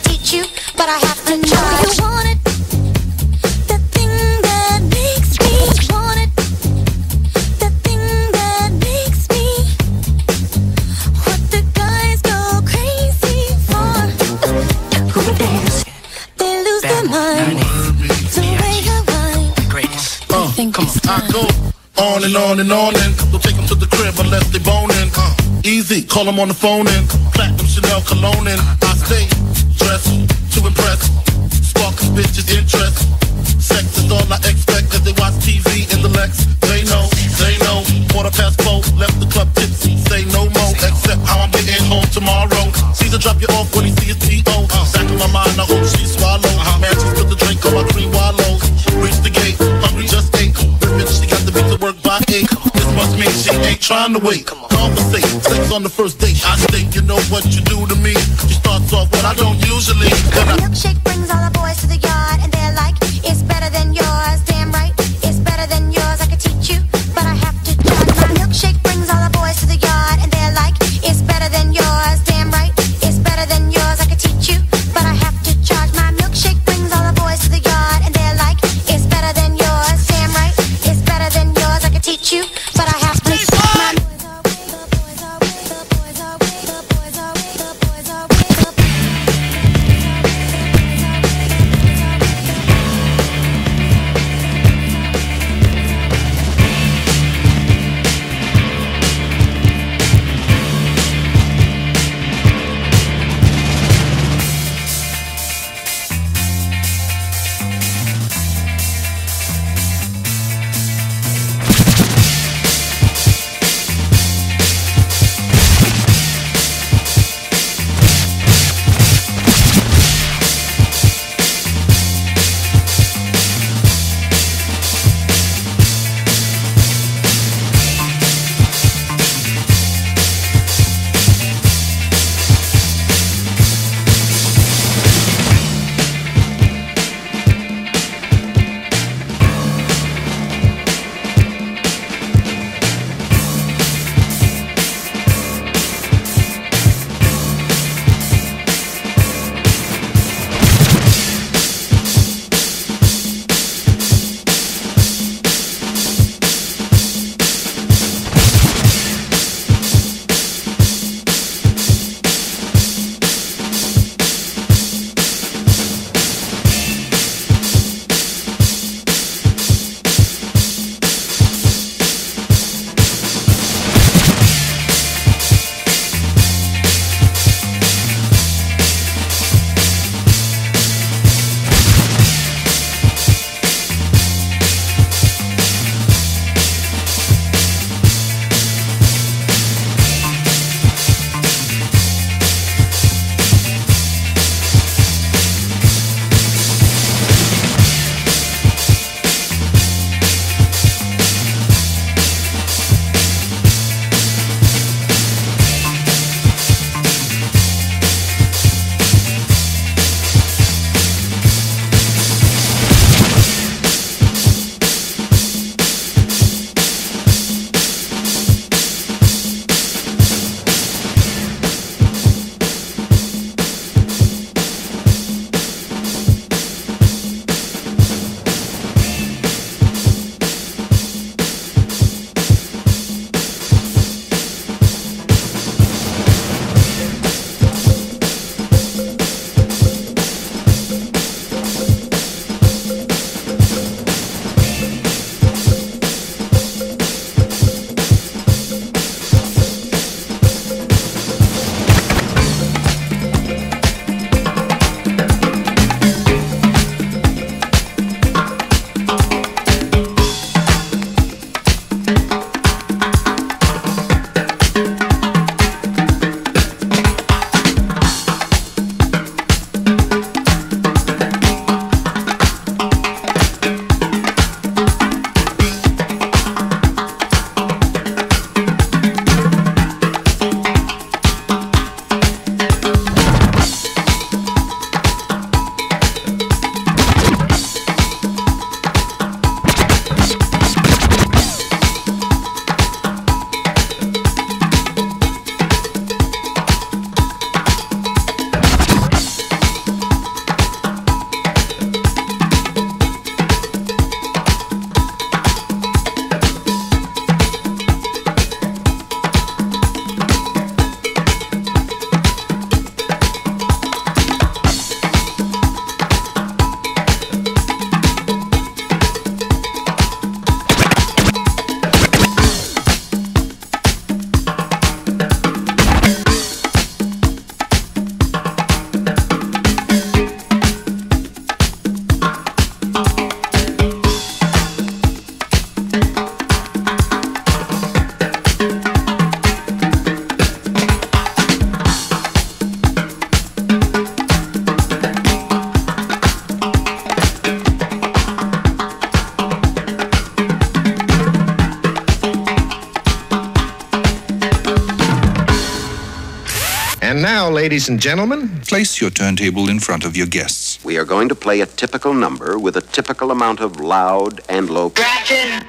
teach you, but I have to know you want it. The thing that makes me want it. The thing that makes me what the guys go crazy for. Who dance? They lose their mind. The way you whine. Uh, come on, I go on and on and on and don't take them to the crib unless they boning. Easy, call them on the phone and platinum Chanel cologne and I stay dressed to impress. Sparkles bitches interest. Sex is all I expect as they watch TV in the Lex. They know, they know. Quarter past four, left the club tipsy. Say no more, except how I'm getting home tomorrow. Caesar drop you off when he see his T.O. Back in my mind, I hope trying to wait. Conversate, sex on the first date. I think you know what you do to me. She starts off what I don't usually. Then I Milkshake brings ladies and gentlemen, Place your turntable in front of your guests. We are going to play a typical number with a typical amount of loud and low. good.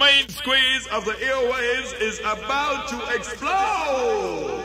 Main squeeze of the airwaves is about to explode.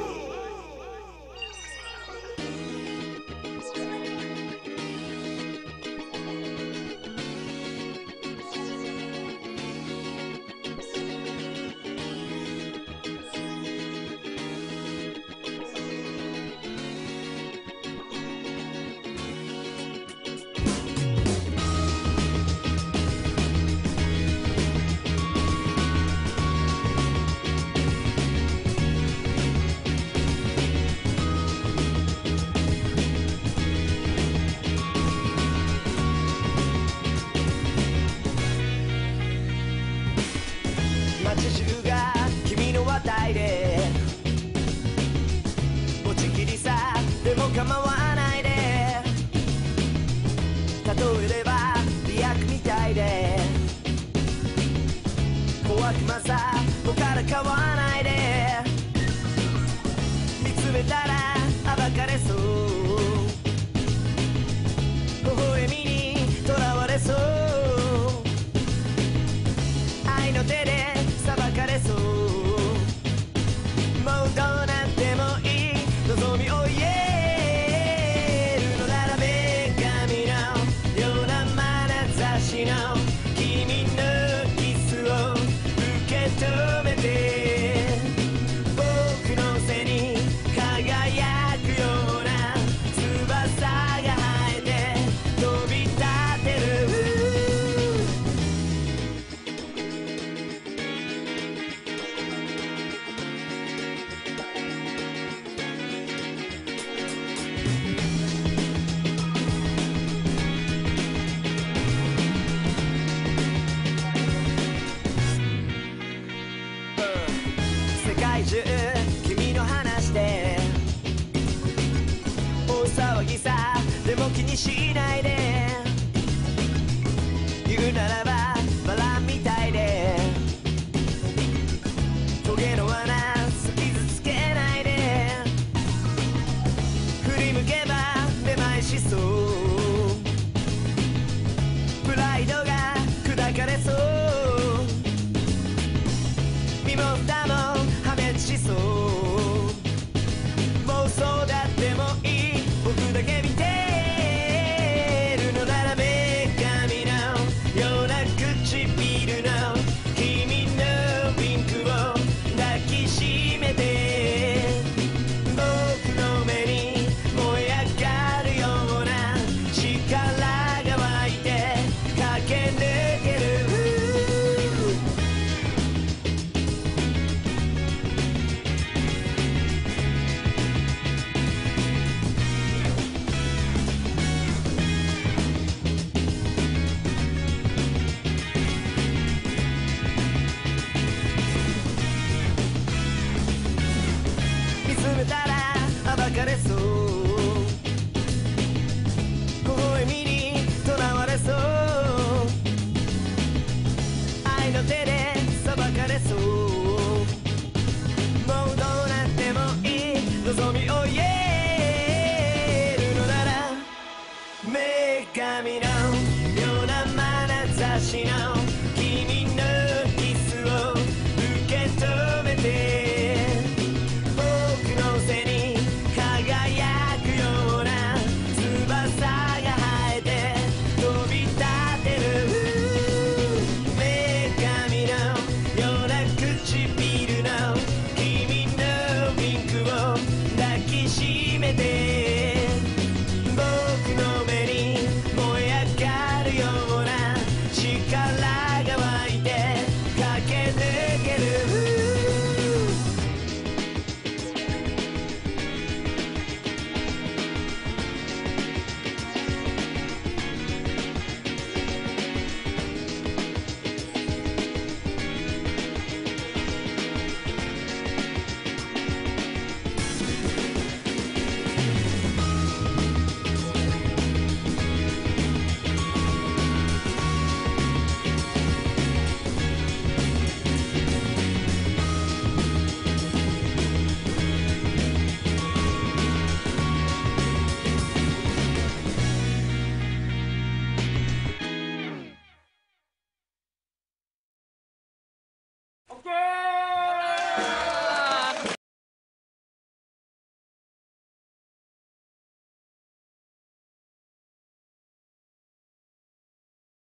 baby, that I